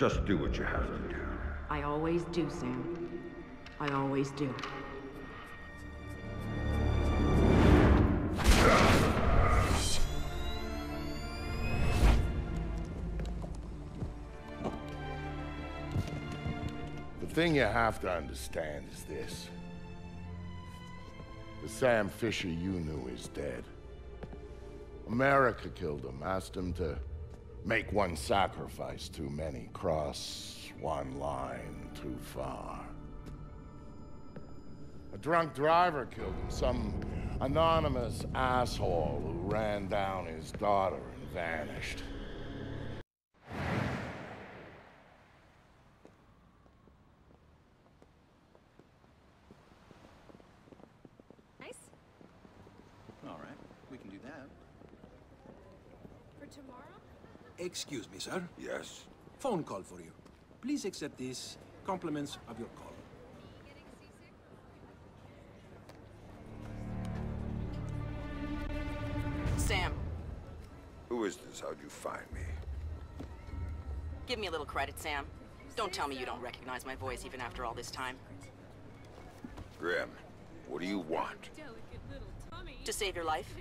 Just do what you have to do. I always do, Sam. I always do. Thing you have to understand is this. The Sam Fisher you knew is dead. America killed him, asked him to make one sacrifice too many, cross one line too far. A drunk driver killed him, some anonymous asshole who ran down his daughter and vanished. Nice. All right, we can do that. For tomorrow? Excuse me, sir. Yes? Phone call for you. Please accept this. Compliments of your call. Sam, Who is this? How'd you find me? give me a little credit, Sam. Don't tell me you don't recognize my voice even after all this time. Grim, what do you want? Delicate little tummy. To save your life,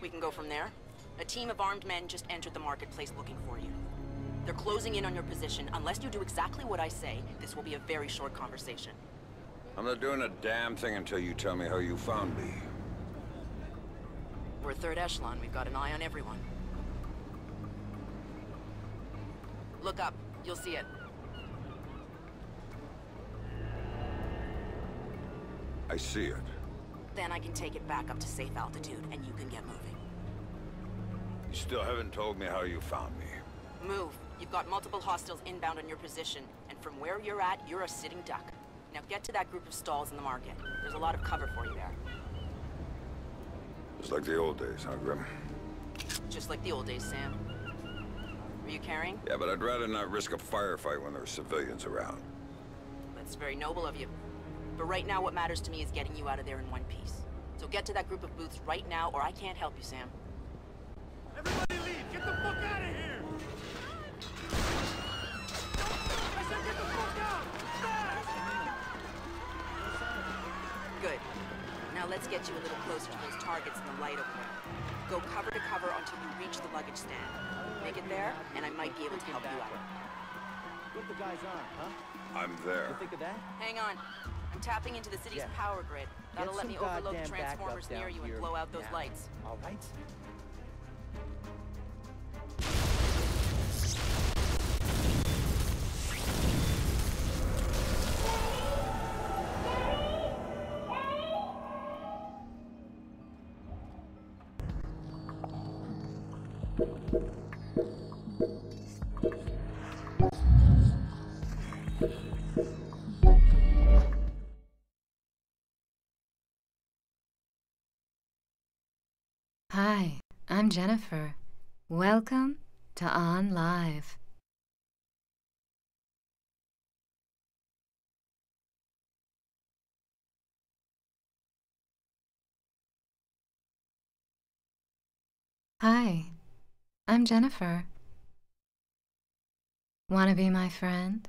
we can go from there. A team of armed men just entered the marketplace looking for you. They're closing in on your position. Unless you do exactly what I say, this will be a very short conversation. I'm not doing a damn thing until you tell me how you found me. We're third echelon. We've got an eye on everyone. Look up. You'll see it. I see it. Then I can take it back up to safe altitude, and you can get moving. You still haven't told me how you found me. Move. You've got multiple hostiles inbound on your position, and from where you're at, you're a sitting duck. Now get to that group of stalls in the market. There's a lot of cover for you there. It's like the old days, huh, Grim? Just like the old days, Sam. Are you carrying? Yeah, but I'd rather not risk a firefight when there are civilians around. That's very noble of you. But right now, what matters to me is getting you out of there in one piece. So get to that group of booths right now, or I can't help you, Sam. Let's get you a little closer to those targets in the light over there. Go cover to cover until you reach the luggage stand. Make it there, and I might be able to help you out. What the guys on, huh? I'm there. You think of that? Hang on. I'm tapping into the city's Yeah. power grid. That'll Get let me overload the transformers near you and blow out those now. lights. All right. Hi, I'm Jennifer. Welcome to OnLive. Hi, I'm Jennifer. Want to be my friend?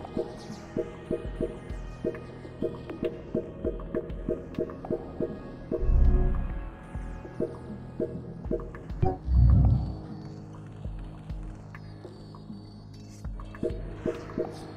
you